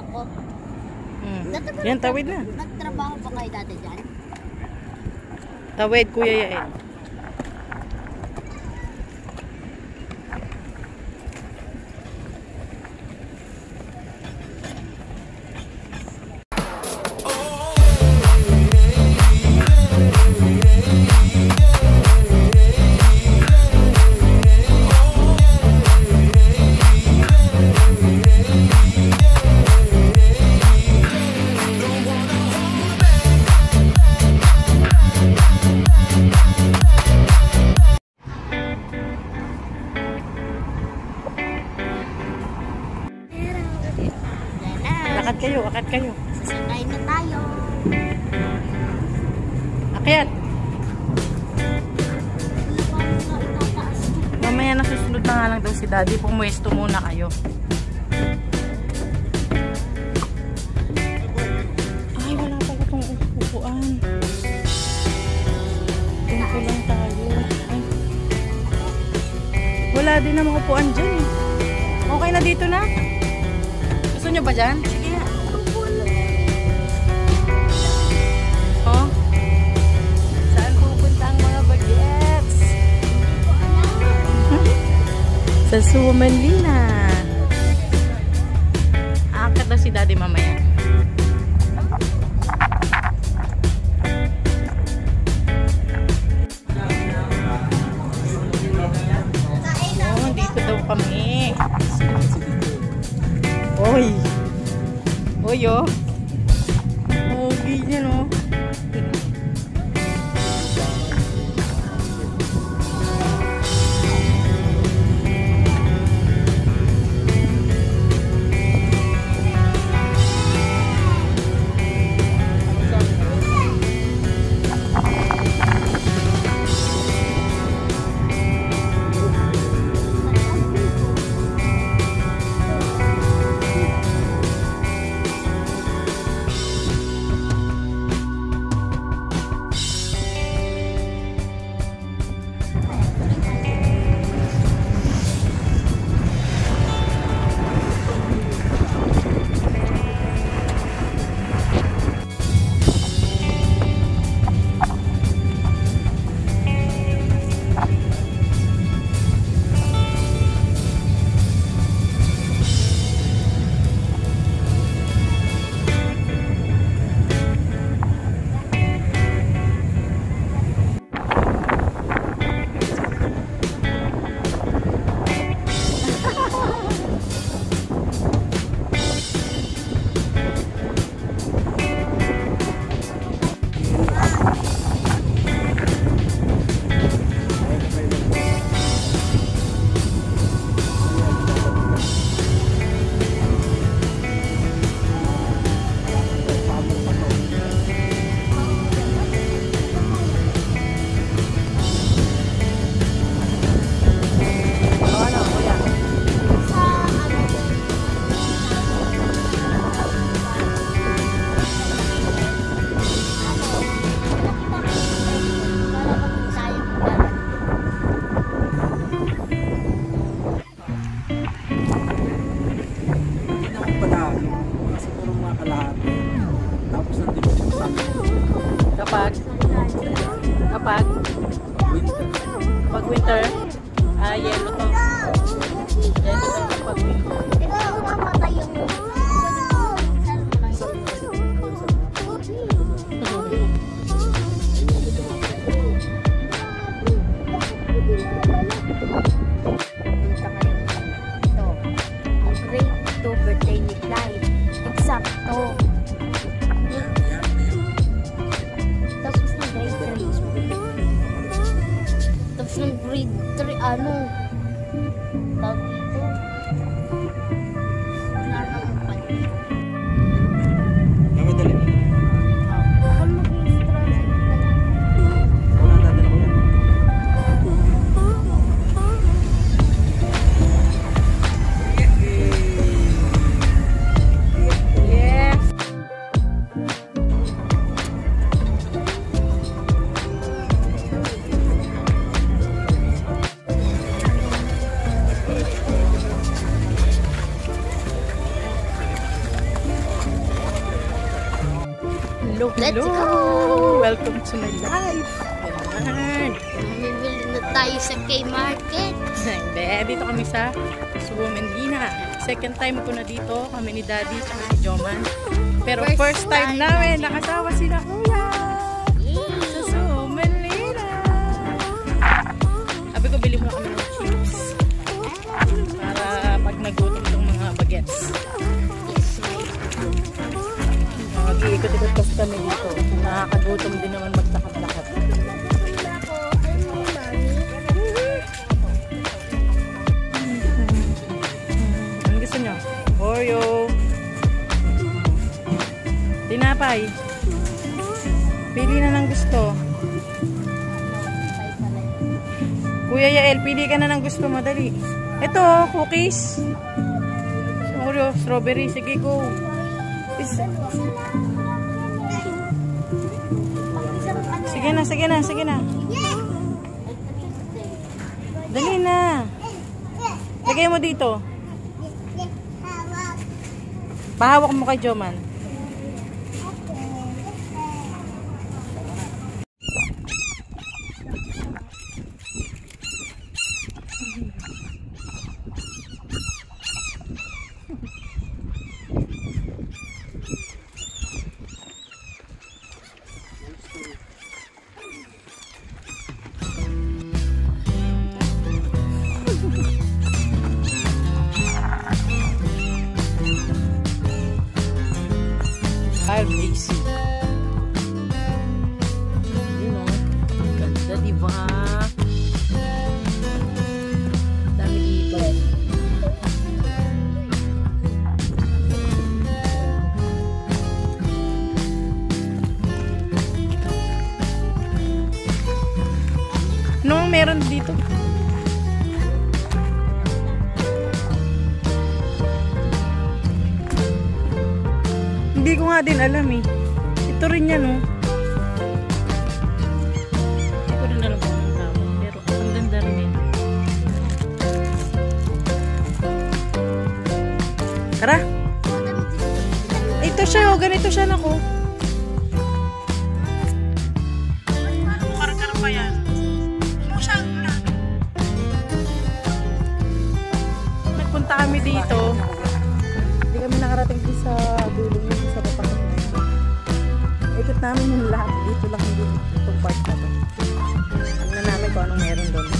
ako. Ba Yan, tawid na. Nagtrabaho ba kayo dati dyan? Tawid, Kuya Yael. Kayo. Sasakay na tayo. Akyat. Pa. Mamaya na susunod na nga lang daw si Daddy. Pumuesto muna kayo. Ay, wala pala itong upuan. Dito lang tayo. Ay. Wala din na upuan dyan eh. Okay na dito na? Gusto nyo ba dyan? Sa Sumanlina. Aakat daw si daddy mamaya. Oh, dito daw kami. Oy. Oy, oh. Pogi niya, no? Grade 3, ano? Sa Subo Mendina. Second time ko na dito, kami ni Daddy at si Joman. Pero First first, time, time namin, nakasawa sila kuya! Sa Subo Mendina! Sabi ko, bili mo na kami ng chips. Para pag nagutom itong mga bagets. Mag-iikot-ikot kasi kami dito. Nakakagutom din naman Oreo. Tinapay. Pili na ng gusto. Kuya Yael, pili ka na ng gusto mo. Dali. Ito, cookies. Oreo, strawberry. Sige, go. Sige na, sige na, sige na. Dali na. Lagay mo dito. Pahawak mo kay Joman. Meron dito? Hindi ko nga din alam eh. Ito rin yan oh. Hindi ko rin alam kung anong tawag. Pero ang ganda rin eh. Tara. Ito siya oh. Ganito siya nako. Kar-kar Nagpunta kami dito. Hindi kami nakarating din sa dulo yun sa Batangas. Ikot namin yung lahat. Dito lang yung itong part na to. Tingnan namin kung anong meron doon.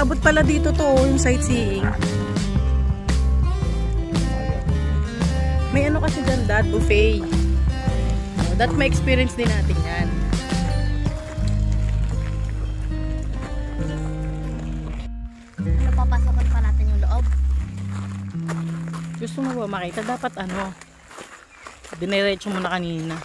Abot pala dito to, oh, yung sightseeing. May ano kasi dyan, dad, buffet. Oh, that may experience din natin yan. Ano, papasokan pa natin yung loob? Gusto mo ba makita? Dapat ano, diniretso mo na kanina.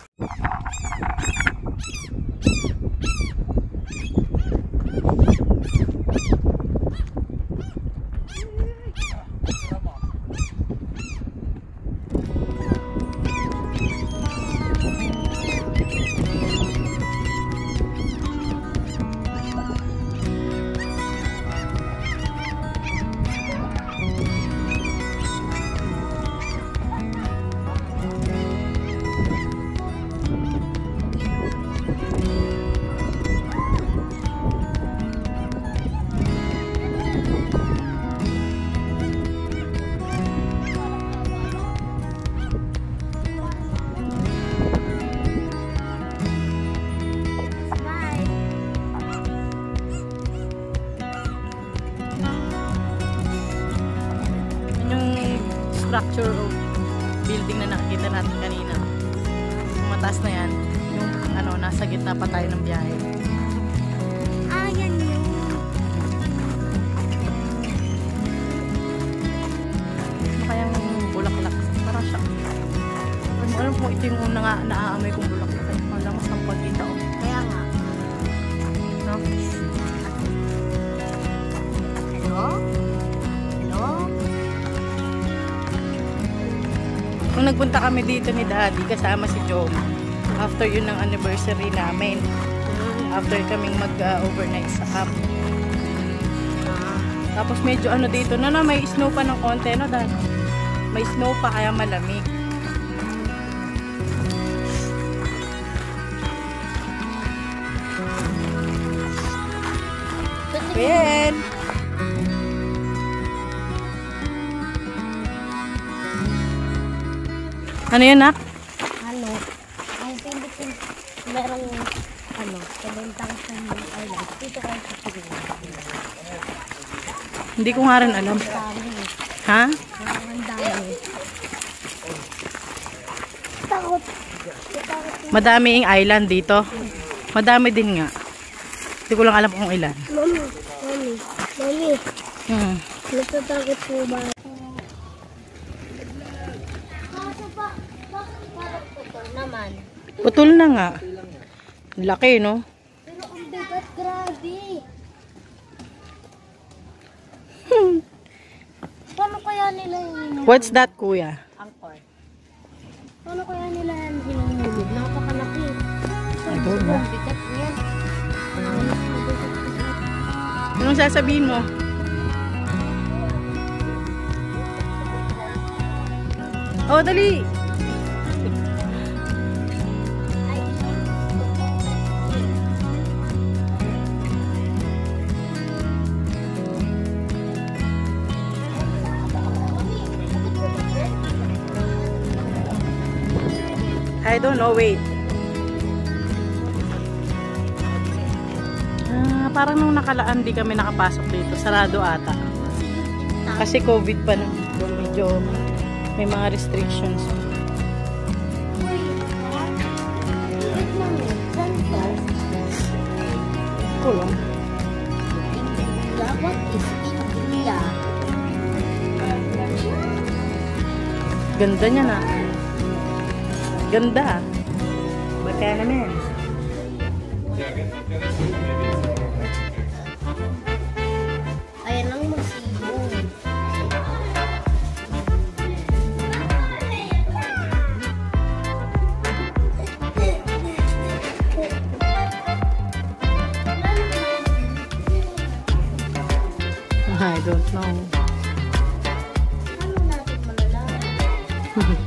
Structure of building na nakikita natin kanina. Mataas na yan, yung ano, nasa gitna pa tayo ng biyahe. Ah, yan yun. Ano kayang bulaklak? Parang siya. Alam kung ito yung nga naaamoy kong bulaklak. eh. Langas ng pagkita oh. Kaya nga. No? Hello? Nung nagpunta kami dito ni Daddy, kasama si Joma. After yun ng anniversary namin. After kaming mag-overnight sa camp. Tapos medyo ano dito, no, no, may snow pa ng konti, no, Dad? May snow pa, kaya malamig. Ben! Ano yun, nak? Ano? Ang Philippines, merong ano, kabentang sa island. Dito kayo sa Pilipinas. Hindi ko nga rin alam. Ha? Ang dami. Takot. Takot. Madaming island dito. Madami din nga. Hindi ko lang alam kung ilan. Mami, mami, mami. Hmm. Natatakot po ba? Kaso ba, bakit parang ito naman? Putol na nga. Laki, no? Pero ang bigat, grabe. Paano kaya nila hinuhulog? What's that, kuya? Angkor. Paano kaya nila yan hinuhulog? Napakalaki. I don't know. Bigat niyan. Anong sasabihin mo? Oh, dali! I don't know, wait. Ah, parang nung nakalaan di kami nakapasok dito. Sarado ata. Kasi COVID pa nung medyo may mga restrictions. Kulong. Dapat is India. Ganda niya na. Ganda. Baka naman. Ayan ang magsibong. I don't know. Ano natin malalaman?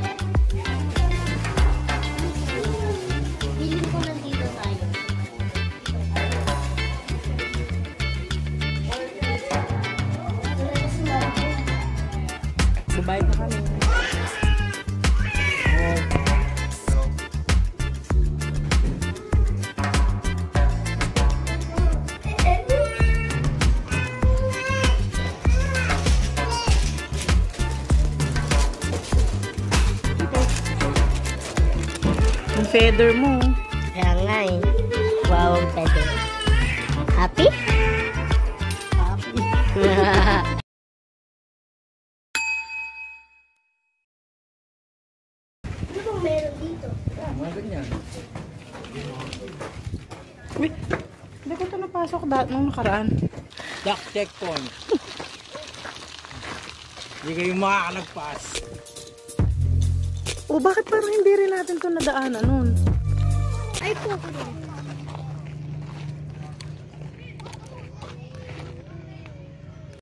feather mo. Kaya nga eh. Wow, ang pwede. Happy? Happy. ano bang meron dito? Mga ganyan. Uy, hindi ko ito napasok dahil nung nakaraan. Duck checkpoint. Hindi kayo makakalagpas. O bakit parang hindi rin natin ito nadaanan nun? Ay, po ko